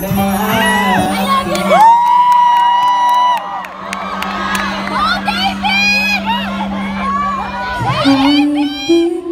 Oh, David! David!